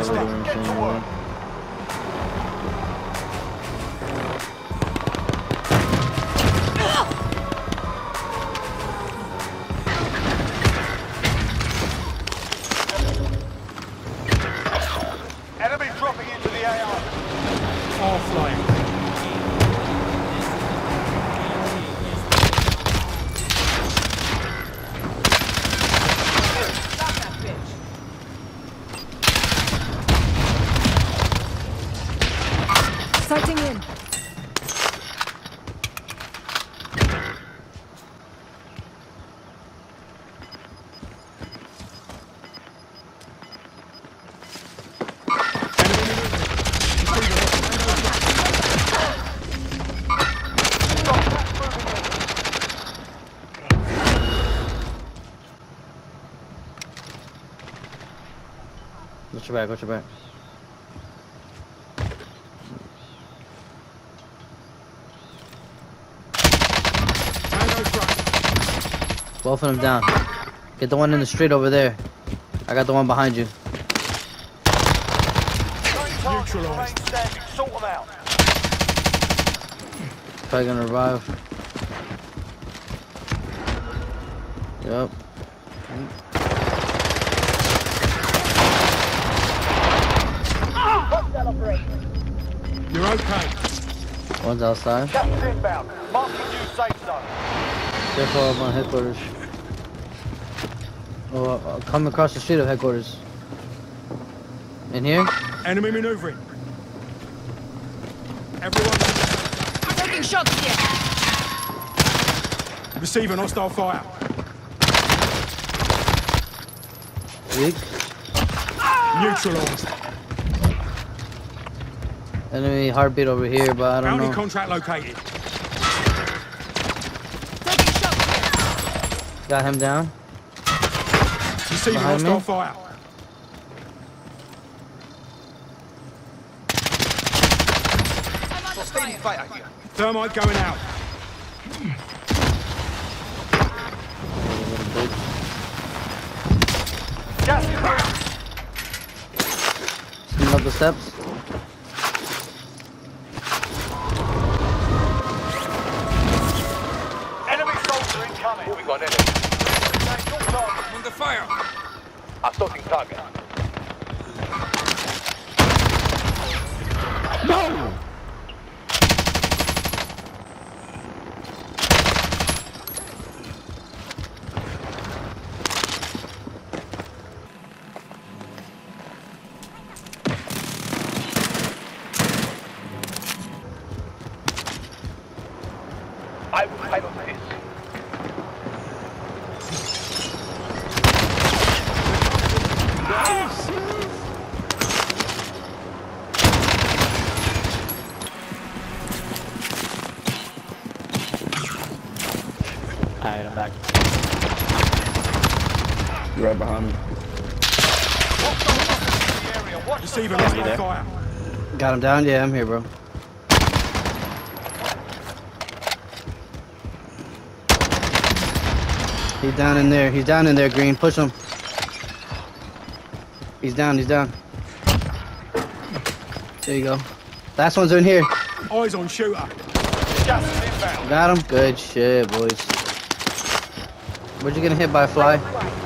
Get to work. Sighting in. Watch your back, watch your back. Both of them down. Get the one in the street over there. I got the one behind you. Three targets Neutralised. Sort them out. Probably gonna revive. Yep. You're okay. One's outside. Is inbound. Marking new safe zone. Careful up on headquarters. Oh, uh, come across the street of headquarters. In here? Enemy maneuvering. Everyone I'm Taking shots here. receiving hostile fire. Weak. Neutralised. Enemy heartbeat over here, but I don't Bounty know. contract located. Taking shots here. Got him down. Receiving Behind hostile me. fire. I'm under fire. Thermite going out. Gas is up the steps. Enemy soldier incoming. Moving on enemy. Change all targets. Under fire. Assaulting target. I will pilot this. You're right behind me. The area. Watch the Receiving sky. hostile there? fire. Got him down? Yeah, I'm here, bro. He's down in there. He's down in there, Green. Push him. He's down. He's down. There you go. Last one's in here. Eyes on shooter. Gas. Got him. Good shit, boys. Where'd you get hit by, a Fly?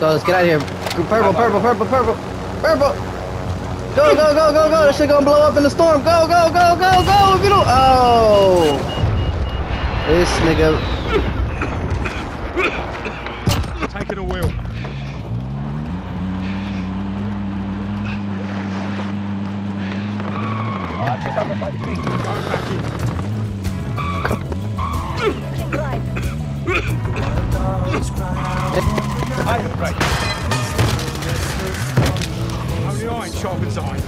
Go. Let's get out of here. Purple, purple, purple, purple, purple. Go, go, go, go, go. This shit gonna blow up in the storm. Go, go, go, go, go. If you don't. Oh. This nigga. Taking a wheel. Going Iron right. Only iron sharpens iron.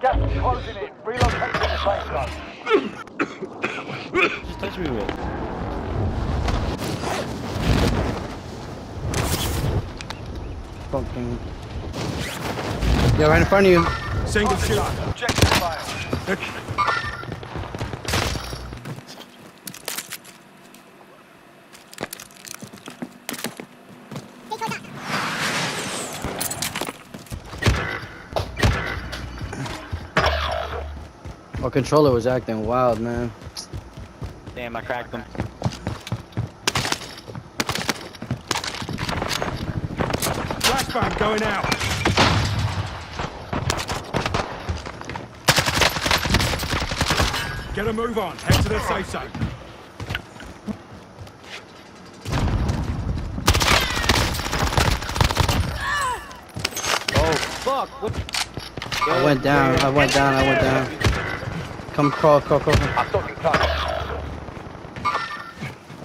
Gas closing in. Relocate to the safe zone. Just touch me with. fucking. Yeah, right in front of you. Single shooter. Objective failed. My controller was acting wild, man. Damn, I cracked them. Flashbang going out. Get a move on. Head to the safe zone. Oh, fuck. What? I went down. I went down. I went down. Come crawl, crawl, crawl. crawl. Assaulting target.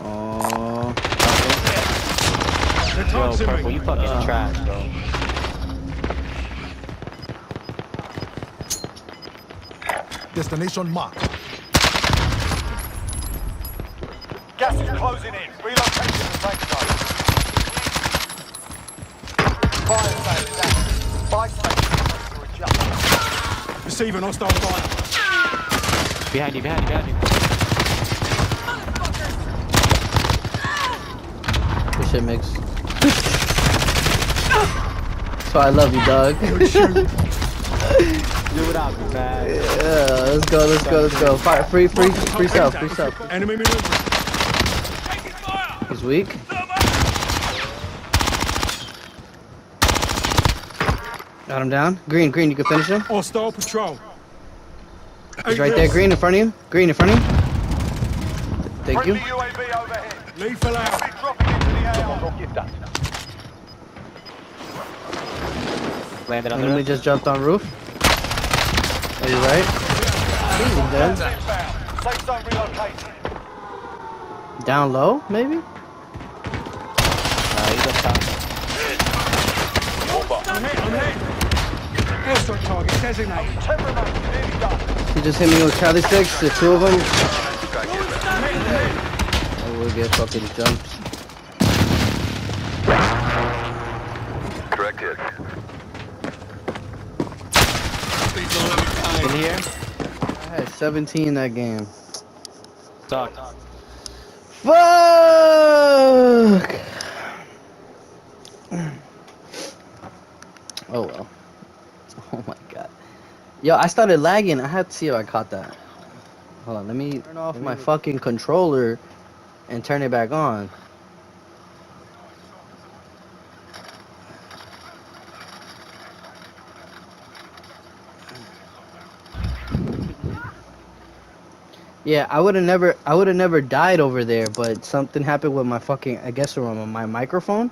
Oh. Yo, Purple, you fucking uh. trash, bro. Destination marked. Receiving hostile fire. Behind you, behind you, behind you. Good shit, Mix. So I love you, dog. Good shoot. Do it out, man. Yeah, let's go, let's go, let's go. Fire, free, free, free self, free self. Enemy maneuvering. He's weak. Got him down. Green, green, you can finish him. Hostile patrol. He's right there, green in front of you. Green in front of you. Thank you. Friendly UAV. Lethal out. Be dropping into the AR. Rock is done. Landed on Enemy the just jumped on roof. Are you right? He's dead. Inbound. Safe zone relocated. Down low, maybe? Uh, he's up top. I'm hit, I'm hit. Airstrike target designated. Ten remain. Nearly done. He just hit me with Charlie sticks, the two of them. Oh, I will get fucking jumps. Correct hit. In here. I had 17 that game. Talk. Fuck! Oh well. Oh my god. Yo, I started lagging. I had to see if I caught that. Hold on, let me turn off my fucking controller and turn it back on. Yeah, I would have never, I would have never died over there, but something happened with my fucking, I guess, with my microphone,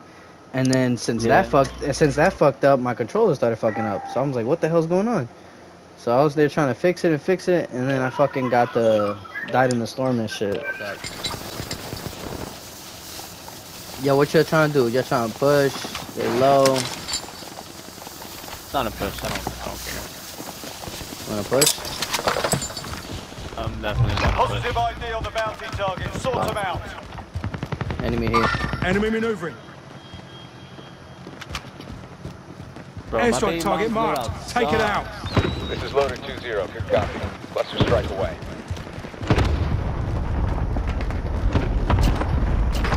and then since that fucked, since that fucked up, my controller started fucking up. So I was like, what the hell's going on? So I was there trying to fix it and fix it, and then I fucking got the, died in the storm and shit. Yo, what you trying to do? You're trying to push, stay low, It's not a push. I don't, I don't care. wanna push? I'm definitely not a push. Positive ID on the bounty target. Sort them out. Enemy here. Enemy maneuvering. Bro, my Airstrike target mom's marked. little Take it out. This is loader 2-0. Good copy. Cluster strike away.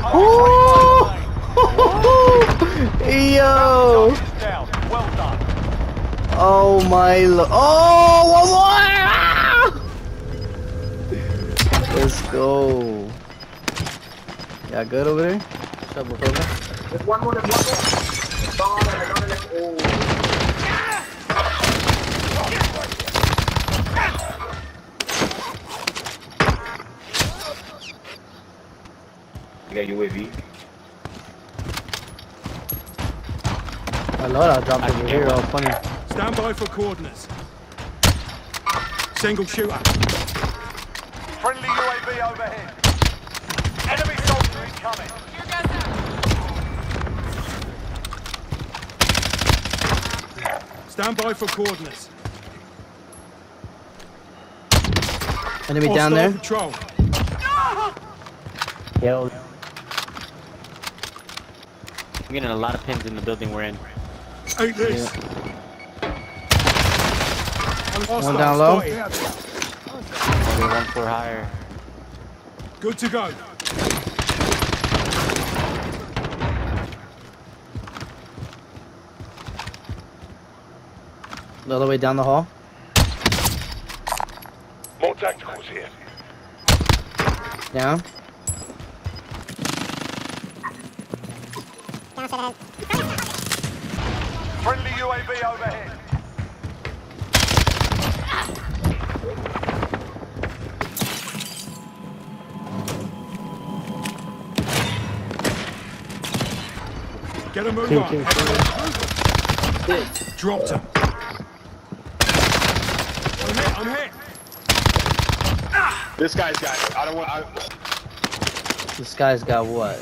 Yo! Target is down. Well done. Oh my lo- Oh, one more! Ah! Let's go. Yeah, good over there? Shovel over. You got UAV? I love that drop over here. get one. funny. Stand by for coordinates. Single shooter. Friendly UAV overhead. Enemy soldier incoming. Stand by for coordinates. Enemy down there. Hostile patrol. Yo. I'm getting a lot of pins in the building we're in. Ain't this? One down low. Maybe one floor higher. Good to go. The other way down the hall. More tacticals here. Down. Friendly UAV overhead. Get a move Two, on. two, Dropped him. I'm hit, I'm hit. This guy's got it. I don't want. I, This guy's got what?